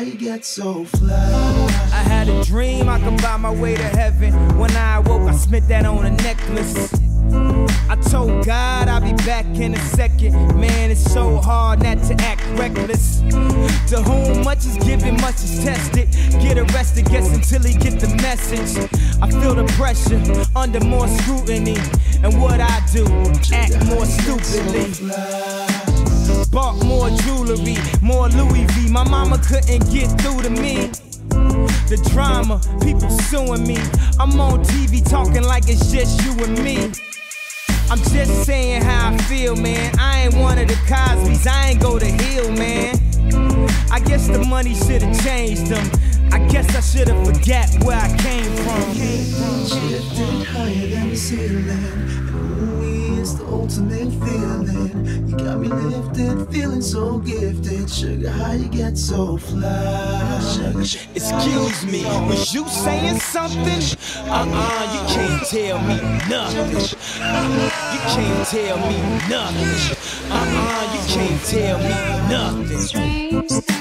you get so fly. I had a dream I could buy my way to heaven. When I awoke, I spent that on a necklace. I told God I'll be back in a second. Man, it's so hard not to act reckless. To whom much is given, much is tested. Get arrested, guess until he get the message. I feel the pressure under more scrutiny. And what I do, act more stupidly. Jewelry, more Louis V. My mama couldn't get through to me. The drama, people suing me. I'm on TV talking like it's just you and me. I'm just saying how I feel, man. I ain't one of the Cosby's, I ain't go to Hill, man. I guess the money should've changed them. I guess I should've forget where I came from. Shifted higher than the ceiling. And ooh, it's the ultimate feeling. You got me lifted, feeling so gifted. Sugar, how you get so fly? Sugar, sugar, Excuse me, was you saying something? Uh-uh, you can't tell me nothing. You can't tell me nothing. Uh-uh, you can't tell me nothing.